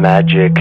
magic